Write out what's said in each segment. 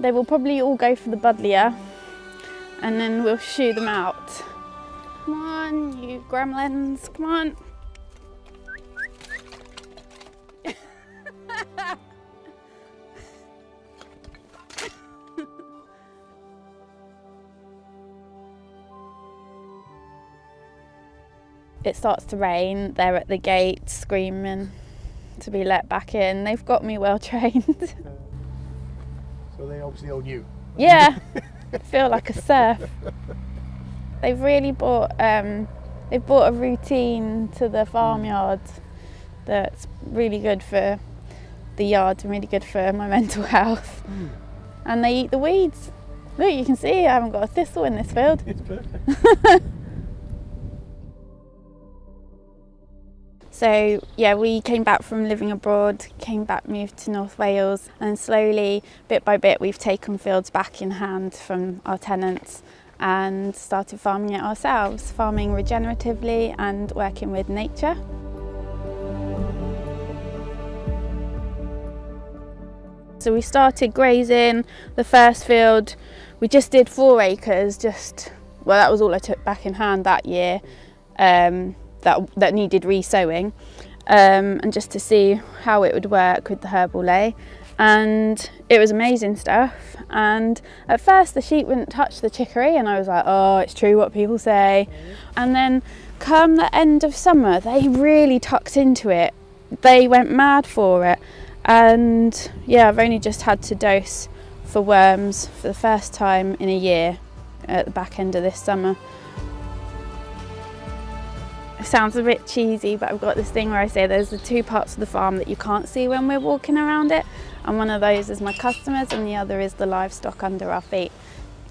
They will probably all go for the buddleia and then we'll shoo them out. Come on, you gremlins, come on. it starts to rain, they're at the gate screaming to be let back in. They've got me well trained. Obviously own you. Yeah, I feel like a serf. They've really brought um, they've brought a routine to the farmyard that's really good for the yard and really good for my mental health. Mm. And they eat the weeds. Look, you can see I haven't got a thistle in this field. It's perfect. So yeah, we came back from living abroad, came back, moved to North Wales, and slowly, bit by bit, we've taken fields back in hand from our tenants and started farming it ourselves, farming regeneratively and working with nature. So we started grazing the first field. We just did four acres, just, well, that was all I took back in hand that year. Um, that, that needed re-sowing um, and just to see how it would work with the herbal ley and it was amazing stuff. And at first the sheep wouldn't touch the chicory and I was like oh it's true what people say. And then come the end of summer they really tucked into it. They went mad for it. And yeah I've only just had to dose for worms for the first time in a year at the back end of this summer sounds a bit cheesy, but I've got this thing where I say there's the two parts of the farm that you can't see when we're walking around it. And one of those is my customers and the other is the livestock under our feet.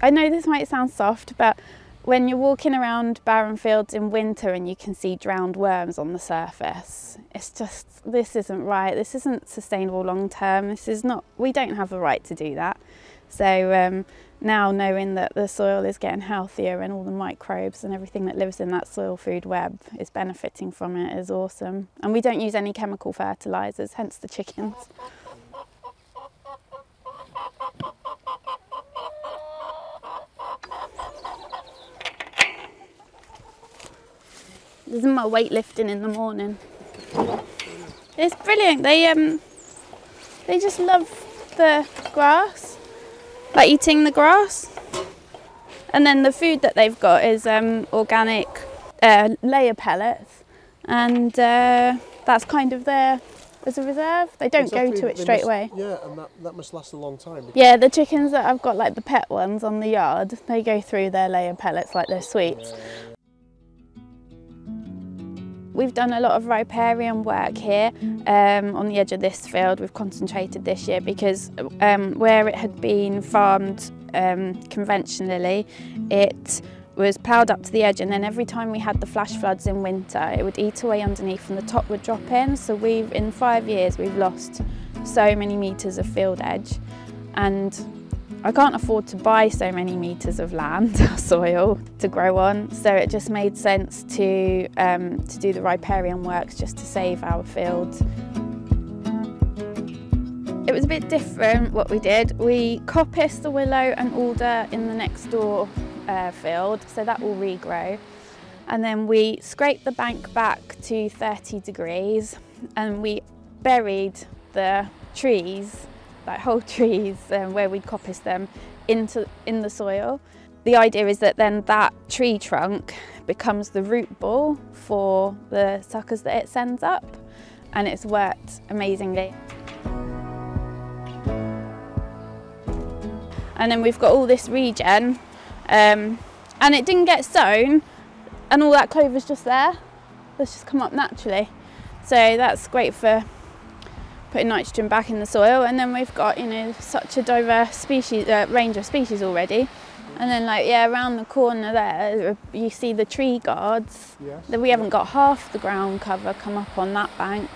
I know this might sound soft, but when you're walking around barren fields in winter and you can see drowned worms on the surface, it's just, this isn't right. This isn't sustainable long term. This is not, we don't have a right to do that. So um, now knowing that the soil is getting healthier and all the microbes and everything that lives in that soil food web is benefiting from it is awesome. And we don't use any chemical fertilisers, hence the chickens. This is my weightlifting in the morning. It's brilliant. They um they just love the grass like eating the grass. And then the food that they've got is um, organic uh, layer pellets, and uh, that's kind of there as a reserve. They don't go to it straight must, away. Yeah, and that, that must last a long time. Yeah, the chickens that I've got, like the pet ones on the yard, they go through their layer pellets like they're sweets. Yeah. We've done a lot of riparian work here um, on the edge of this field. We've concentrated this year because um, where it had been farmed um, conventionally, it was ploughed up to the edge and then every time we had the flash floods in winter, it would eat away underneath and the top would drop in. So we've, in five years, we've lost so many metres of field edge and I can't afford to buy so many metres of land or soil to grow on, so it just made sense to, um, to do the riparian works just to save our fields. It was a bit different what we did. We coppiced the willow and alder in the next door uh, field, so that will regrow. And then we scraped the bank back to 30 degrees and we buried the trees like whole trees um, where we'd coppice them into in the soil. The idea is that then that tree trunk becomes the root ball for the suckers that it sends up and it's worked amazingly. And then we've got all this regen um, and it didn't get sown and all that clover's just there. It's just come up naturally. So that's great for putting nitrogen back in the soil and then we've got you know such a diverse species uh, range of species already. And then like yeah around the corner there you see the tree guards. Yes. that we haven't got half the ground cover come up on that bank.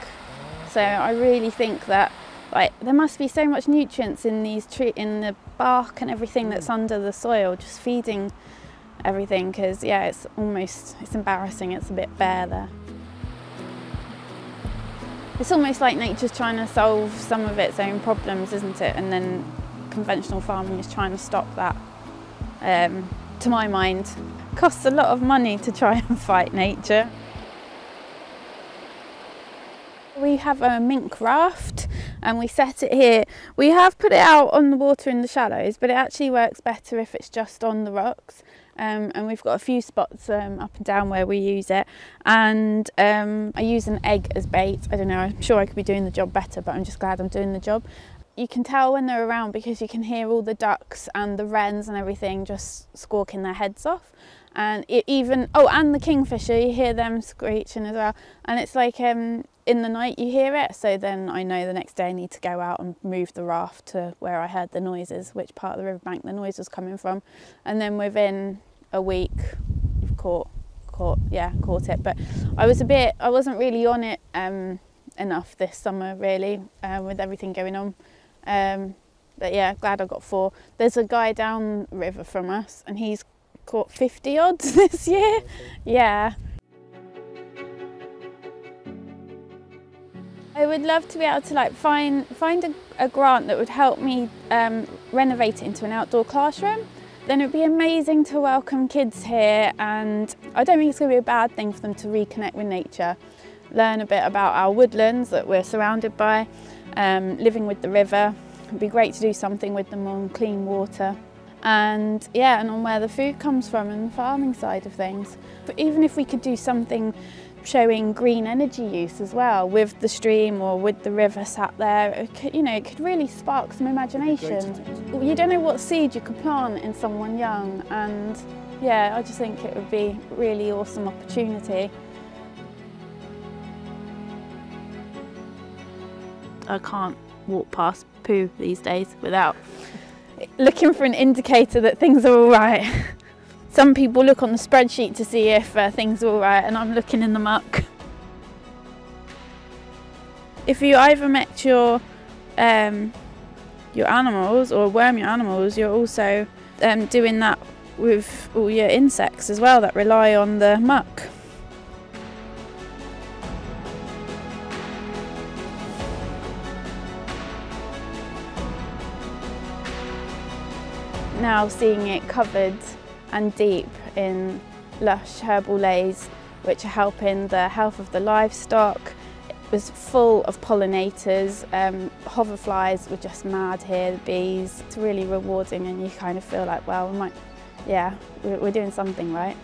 So I really think that like there must be so much nutrients in these tree in the bark and everything that's mm. under the soil just feeding everything because yeah it's almost it's embarrassing. It's a bit bare there it's almost like nature's trying to solve some of its own problems, isn't it? And then conventional farming is trying to stop that. Um, to my mind, costs a lot of money to try and fight nature. We have a mink raft and we set it here. We have put it out on the water in the shallows, but it actually works better if it's just on the rocks. Um, and we've got a few spots um, up and down where we use it. And um, I use an egg as bait. I don't know, I'm sure I could be doing the job better, but I'm just glad I'm doing the job. You can tell when they're around because you can hear all the ducks and the wrens and everything just squawking their heads off. And it even, oh, and the kingfisher, you hear them screeching as well. And it's like um, in the night you hear it, so then I know the next day I need to go out and move the raft to where I heard the noises, which part of the riverbank the noise was coming from. And then within a week, you've caught, caught, yeah, caught it. But I was a bit, I wasn't really on it um, enough this summer, really, um, with everything going on. Um, but yeah, glad I got four. There's a guy down river from us, and he's caught 50 odds this year. Yeah. I would love to be able to like find find a, a grant that would help me um, renovate it into an outdoor classroom. Then it would be amazing to welcome kids here and I don't think it's going to be a bad thing for them to reconnect with nature, learn a bit about our woodlands that we're surrounded by, um, living with the river. It'd be great to do something with them on clean water and yeah, and on where the food comes from and the farming side of things. But even if we could do something showing green energy use as well with the stream or with the river sat there, could, you know, it could really spark some imagination. You don't know what seed you could plant in someone young and yeah, I just think it would be a really awesome opportunity. I can't walk past poo these days without looking for an indicator that things are all right. Some people look on the spreadsheet to see if uh, things are all right and I'm looking in the muck. If you either your um, your animals or worm your animals, you're also um, doing that with all your insects as well that rely on the muck. now seeing it covered and deep in lush herbal lays which are helping the health of the livestock. It was full of pollinators, um, hoverflies were just mad here, the bees. It's really rewarding and you kind of feel like, well, we might, yeah, we're doing something right.